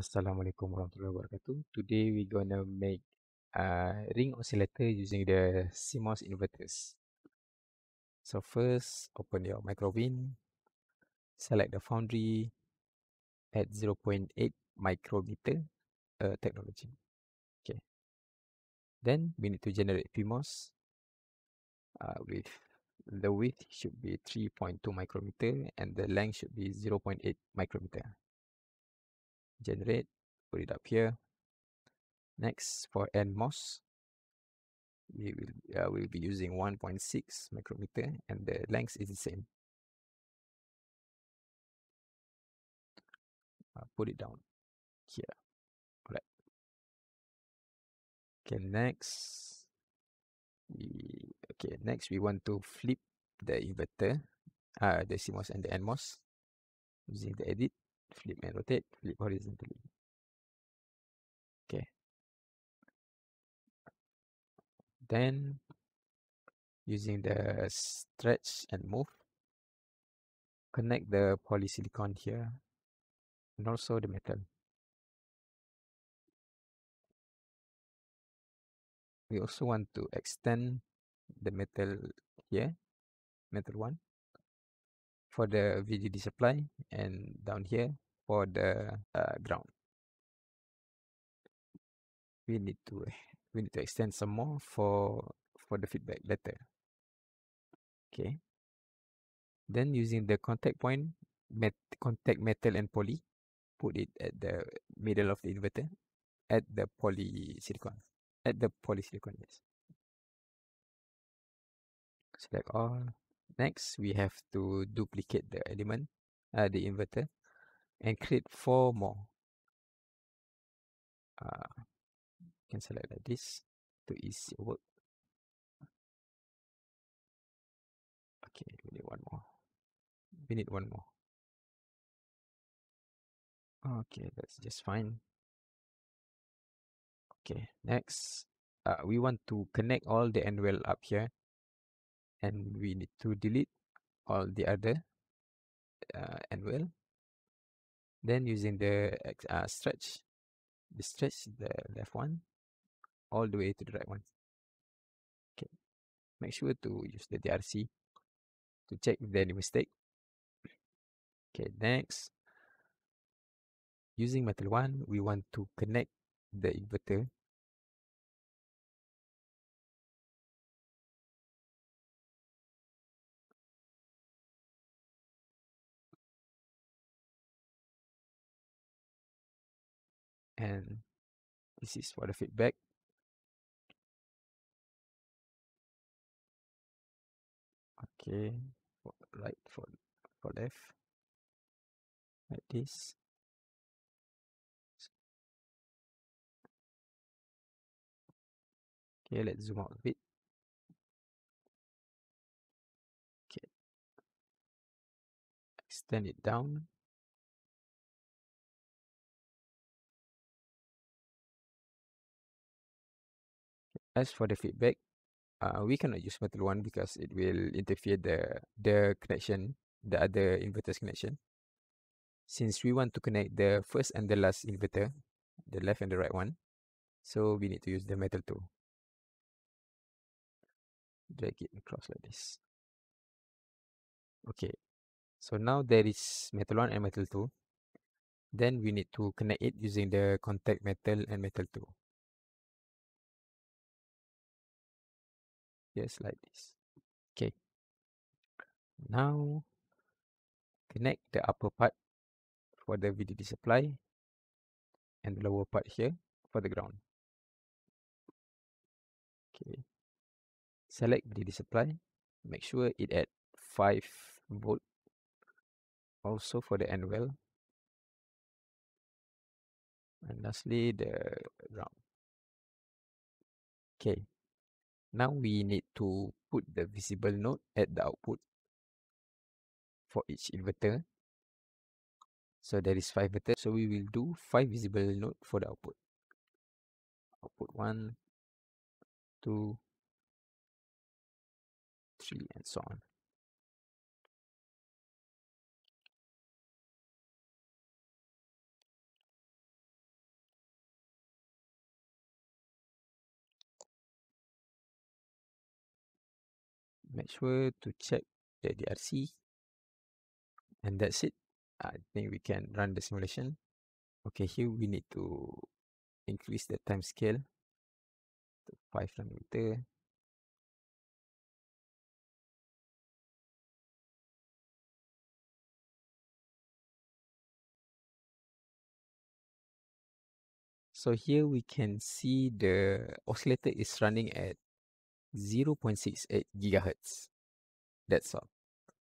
Assalamualaikum warahmatullahi wabarakatuh. Today we're gonna make a ring oscillator using the CMOS inverters. So first, open your microwin, select the foundry at 0.8 micrometer uh, technology. Okay. Then we need to generate PMOS uh, with the width should be 3.2 micrometer and the length should be 0.8 micrometer generate, put it up here. Next, for NMOS, we will uh, we'll be using 1.6 micrometer and the length is the same. Uh, put it down here. All right. Okay, next. We, okay, next we want to flip the inverter, uh, the CMOS and the NMOS using the edit flip and rotate, flip horizontally. Okay. Then using the stretch and move, connect the polysilicon here and also the metal. We also want to extend the metal here, metal 1 for the VDD supply and down here for the uh, ground. We need to we need to extend some more for for the feedback later. Okay. Then using the contact point, met, contact metal and poly, put it at the middle of the inverter, at the polysilicon, at the polysilicon, yes. Select all. Next, we have to duplicate the element, uh, the inverter, and create four more. Uh, can select like this to ease work. Okay, we need one more. We need one more. Okay, that's just fine. Okay, next, uh, we want to connect all the N-well up here and we need to delete all the other uh, well. Then using the uh, stretch, the stretch the left one all the way to the right one. Okay, make sure to use the DRC to check if there any mistake. Okay, next, using metal one, we want to connect the inverter and this is for the feedback okay for right for for left. Like this. Okay let's zoom out a bit. Okay. Extend it down as for the feedback uh, we cannot use metal one because it will interfere the the connection the other inverter's connection. Since we want to connect the first and the last inverter the left and the right one so we need to use the metal two drag it across like this. Okay so now there is metal one and metal two. Then we need to connect it using the contact metal and metal two just like this. Okay. Now connect the upper part for the VDD supply and the lower part here for the ground. Okay. Select VDD supply. Make sure it at 5 volt also for the N-well. And lastly the ground. Okay now we need to put the visible node at the output for each inverter. So there is five inverters. So we will do five visible node for the output. Output one, two, three, and so on. Make sure to check the DRC and that's it. I think we can run the simulation. Okay here we need to increase the time scale to 5 nanometer So here we can see the oscillator is running at 0.68 gigahertz. That's all.